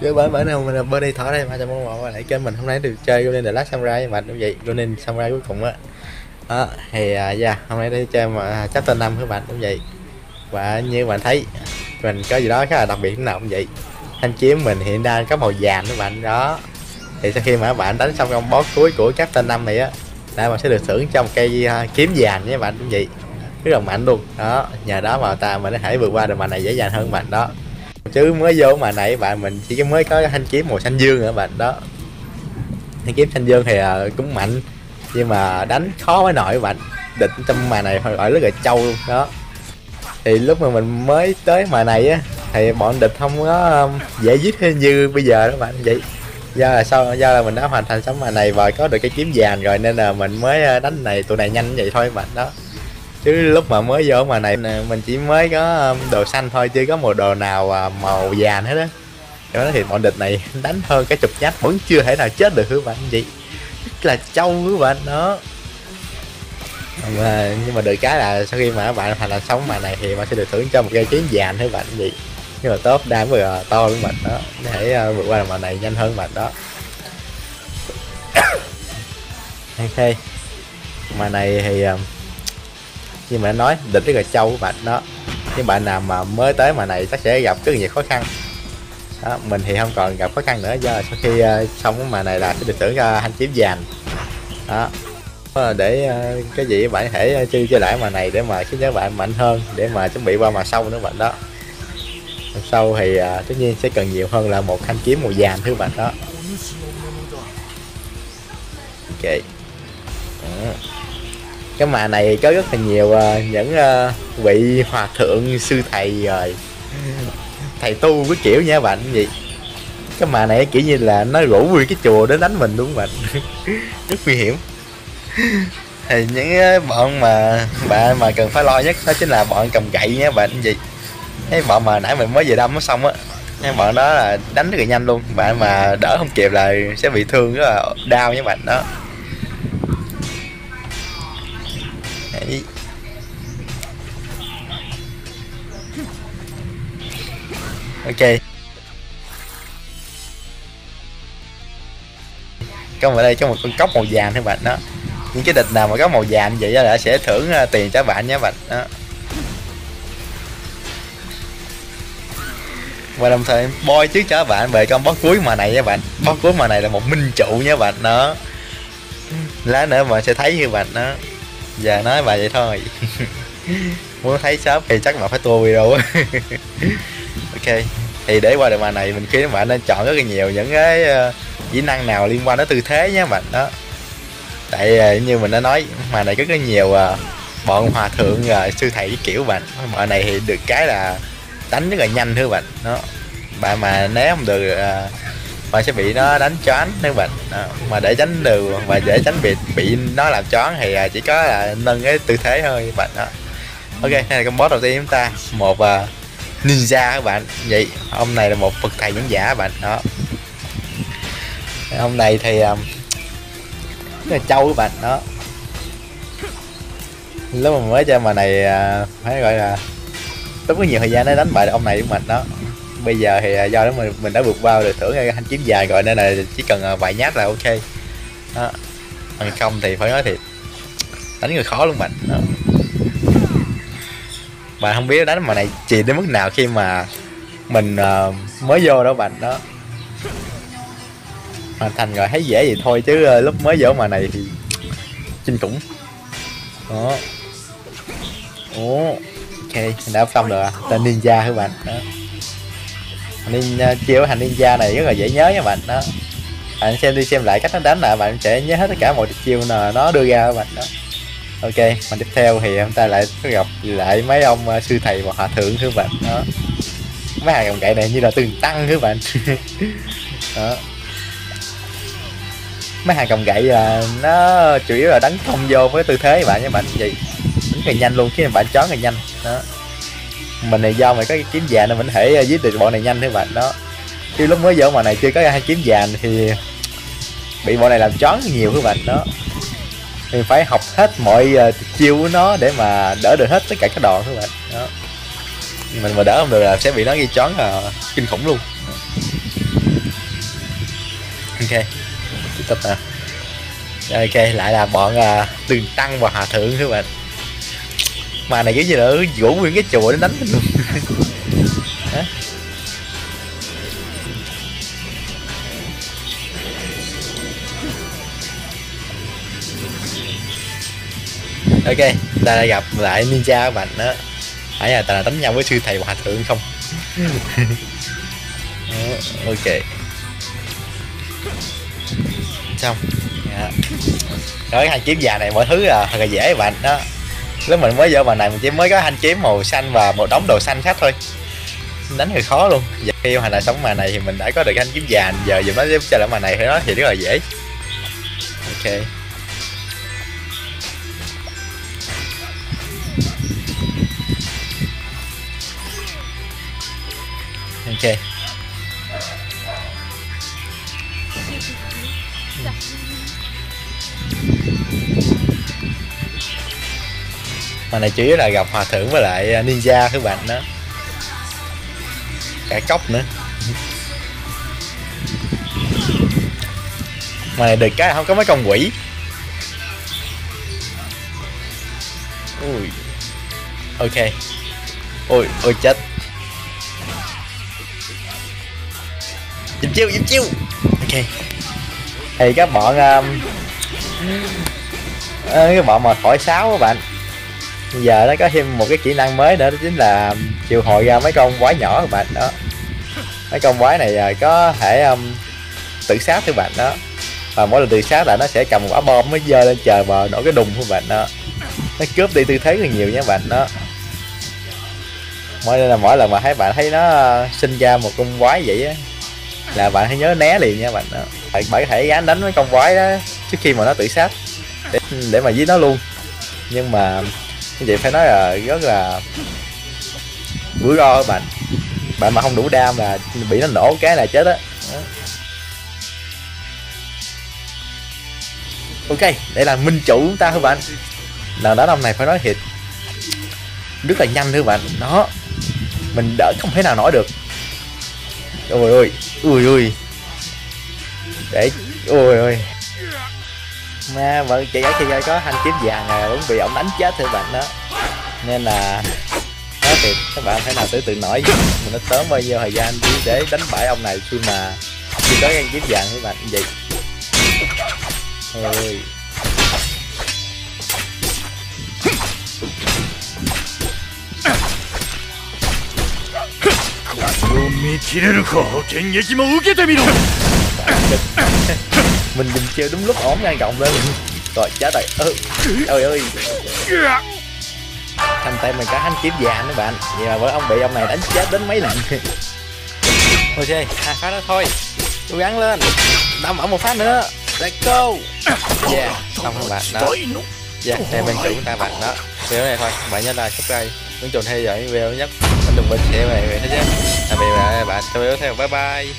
Chứ bởi bởi nào mình là đi thỏ đây mà cho mong mọi lại kênh mình. Hôm nay được chơi Golden The Last Samurai mà đúng vậy Golden Samurai cuối cùng á. Đó thì uh, yeah, hôm nay đi chơi mà chapter 5 các bạn cũng vậy. Và như bạn thấy mình có gì đó khá là đặc biệt nào cũng vậy. Thanh kiếm mình hiện đang có màu vàng các bạn đó. Thì sau khi mà các bạn đánh xong con boss cuối của captain năm này á là bạn sẽ được thưởng cho một cây uh, kiếm vàng nha các bạn cũng vậy. Rất là mạnh luôn. Đó nhờ đó mà ta mình có thể vượt qua được màn này dễ dàng hơn bạn đó chứ mới vô mà nãy bạn mình chỉ mới có thanh kiếm màu xanh dương nữa bạn? Đó. Thanh kiếm xanh dương thì uh, cũng mạnh nhưng mà đánh khó mới nổi bạn. Địch trong mà này gọi rất là trâu luôn đó. Thì lúc mà mình mới tới mà này á thì bọn địch không có um, dễ giết như bây giờ đó bạn. Vậy do là sao do là mình đã hoàn thành sống mà này và có được cái kiếm vàng rồi nên là mình mới ờ, đánh này tụi này nhanh vậy thôi bạn đó chứ lúc mà mới vô mà này mình chỉ mới có um, đồ xanh thôi chứ có một đồ nào à, màu vàng hết á. Đó thì bọn địch này đánh hơn cái chục nhát vẫn chưa thể nào chết được các bạn gì. Rất là trâu các bạn đó. Mà nhưng mà được cái là sau khi mà bạn thành là sống mà này thì bạn sẽ được thưởng cho một cây kiếm vàng các bạn gì. Nhưng mà tốt đang vừa to với mình đó. Để uh, vượt qua mà này nhanh hơn bạn đó. Ok. Mà này thì um, nhưng như mà nói địch rất là trâu các bạn đó. Những bạn nào mà mới tới mà này chắc sẽ gặp rất nhiều khó khăn. Đó, mình thì không còn gặp khó khăn nữa do sau khi uh, xong cái mà này là sẽ được ờ, thưởng cho thanh kiếm vàng đó. Ờ, để uh, cái gì bạn có thể chơi chơi lại mà này để mà khiến cho bạn mạnh hơn để mà chuẩn bị qua mà sau nữa bạn đó. Sau thì uh, tất nhiên sẽ cần nhiều hơn là một thanh kiếm màu vàng thứ bạn đó. Ok cái mà này có rất là nhiều uh, những uh, vị hòa thượng sư thầy rồi thầy tu cái kiểu nha bạn gì cái mà này kiểu như là nó rủ nguyên cái chùa đến đánh mình đúng không bạn. Rất nguy hiểm. Thì những bọn mà bạn mà cần phải lo nhất đó chính là bọn cầm gậy nha bạn gì cái bọn mà nãy mình mới về đâm nó xong á cái bọn đó là đánh rất là nhanh luôn. Bạn mà đỡ không kịp là sẽ bị thương rất là đau nha bạn đó. Ok. Có ở đây, có một con cốc màu vàng thế bạn đó. Những cái địch nào mà có màu vàng vậy là sẽ thưởng ờ, tiền cho bạn nhé bạn đó. Và đồng thời, boy trước cho bạn về con boss cuối mà này nha bạn boss cuối mà này là một minh trụ nha bạn đó. Lá nữa mà sẽ thấy như bạn đó. Giờ nói bà vậy thôi. Muốn thấy sớm thì chắc là phải tua video ok. Thì để qua được màn này mình khuyến bạn nên chọn rất là nhiều những cái uh, kỹ năng nào liên quan đến tư thế nhé bạn. Đó. Tại uh, như mình đã nói mà này rất là nhiều uh, bọn hòa thượng uh, sư thầy kiểu bạn. Mà này thì được cái là đánh rất là nhanh thưa bạn. Đó. Bạn mà né không được uh, bạn sẽ bị nó đánh choáng nếu bạn. Đó. mà để tránh được và để tránh bị bị nó làm choáng thì chỉ có là nâng cái tư thế thôi bạn. Đó. Ok đây là con boss đầu tiên chúng ta. Một uh, ninja các bạn? Vậy ông này là một bậc thầy những giả các bạn? Đó. Ông này thì um, rất là trâu các bạn? Đó. Lúc mà mới chơi mà này uh, phải gọi là rất có nhiều thời gian để đánh bại được ông này của mình đó. Bây giờ thì à, do đó mình mình đã vượt qua được thưởng thanh kiếm dài rồi nên là chỉ cần vài nhát là ok. Đó. Còn không thì phải nói thiệt đánh người khó luôn bạn. Đó bạn không biết đánh mà này chỉ đến mức nào khi mà mình uh, mới vô đó bạn đó. Hoàn thành rồi thấy dễ vậy thôi chứ uh, lúc mới vô mà này thì kinh khủng. Đó. Ồ ok đã xong rồi à. tên ninja các bạn? Đó. Ninja chiêu hành ninja này rất là dễ nhớ nha bạn đó. Bạn xem đi xem lại cách nó đánh là bạn sẽ nhớ hết tất cả mọi chiêu nào nó đưa ra các bạn đó ok mà tiếp theo thì chúng ta lại gặp lại mấy ông uh, sư thầy và hòa thượng các bạn đó. Mấy hàng gồng gậy này như là từng tăng các bạn đó. Mấy hàng cầm gậy là nó chủ yếu là đánh không vô với tư thế bạn các bạn vậy. Đánh thì nhanh luôn khiến mà bạn chó thì nhanh. Đó. Mình này do mày có cái kiếm vàng nên mình thể ờ, giết được bọn này nhanh thế bạn đó. Chứ lúc mới vô mà này chưa có hai kiếm vàng thì bị bọn này làm chón nhiều các bạn đó mình phải học hết mọi uh, chiêu của nó để mà đỡ được hết tất cả các đòn các bạn. Đó. Mình mà đỡ không được là sẽ bị nó ghi chón là ờ, kinh khủng luôn. Ok. Tiếp tục nào. ok lại là bọn ờ, uh, tường tăng và hòa thượng các bạn. Mà này kiểu như là gũ nguyên cái chùa để đánh mình luôn. ok ta đã gặp lại ninja các bạn đó. Phải là ta là đánh nhau với sư thầy hòa thượng không? Đó, ok. Xong. Dạ. đối hai kiếm già này mọi thứ là thật là dễ các bạn đó. Lúc mình mới vô bàn này mình chỉ mới có thanh kiếm màu xanh và một đống đồ xanh khác thôi. Đánh hơi khó luôn. Giờ khi mà là sống màn này thì mình đã có được thanh kiếm già. Giờ dùng nó cho lại màn này thì nó thì rất là dễ. Ok. Ok. Mà này chủ yếu là gặp hòa thượng với lại à, ninja các bạn đó. Cả cốc nữa. Mà này được cái không có mấy con quỷ. Ui. Ok. Ui ui chết. Dùm chiêu dùm chiêu. Ok. Thì các bọn um, ờ, cái bọn mà khỏi sáo các bạn. Giờ nó có thêm một cái kỹ năng mới nữa đó chính là um, triệu hồi ra mấy con quái nhỏ các bạn đó. Mấy con quái này ờ, có thể um, tự sát các bạn đó. Và mỗi lần tự sát là nó sẽ cầm một quả bom mới dơ lên trời và nổ cái đùng của bạn đó. Nó cướp đi tư thế rất nhiều nha bạn đó. Mỗi lần là mỗi lần mà thấy bạn thấy nó ờ, sinh ra một con quái vậy á là bạn hãy nhớ né liền nha bạn. Đó bạn, bạn có thể đánh với con quái đó trước khi mà nó tự sát để để mà giết nó luôn. Nhưng mà như vậy phải nói là rất là rủi ro các bạn. Bạn mà không đủ đam là bị nó nổ cái là chết á. Ok đây là minh chủ chúng ta các bạn? Lần đá năm này phải nói thiệt. Rất là nhanh thưa bạn? Nó mình đỡ không thể nào nổi được ôi ôi. Ui ui. Để ôi ôi. Mà vẫn chị gái khi có thanh kiếm vàng này vẫn bị ổng đánh chết thưa bạn đó. Nên là nói thiệt các bạn phải nào tưởng tượng nổi mình nó tốn bao nhiêu thời gian đi để đánh bại ông này khi mà khi có thanh kiếm vàng các bạn như vậy. Ôi 見切れるか剣撃も受けてみろ mình dùng chiêu đúng lúc ốm ngang cộng lên rồi chết rồi ơ trời ơi thằng tay mình có thanh kiếm vàng đó bạn vậy mà với ông bị ông này đánh chết đến mấy lần ok hai phát đó thôi cố gắng lên đâm ổng một phát nữa let's go yeah xong rồi bạn đó yeah đây bên chủ ta bạn đó video này thôi bạn nhớ like subscribe nhấn chuông theo dõi video nhất. Anh đừng quên share bài về thế chứ. Tạm biệt bạn bạn trong video theo bye bye.